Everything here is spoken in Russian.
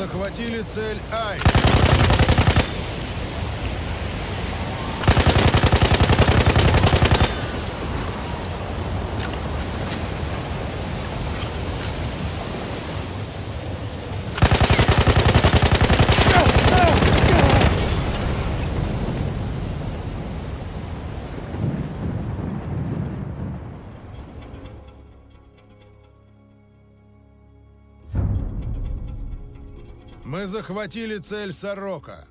захватили цель Ай. Мы захватили цель Сорока.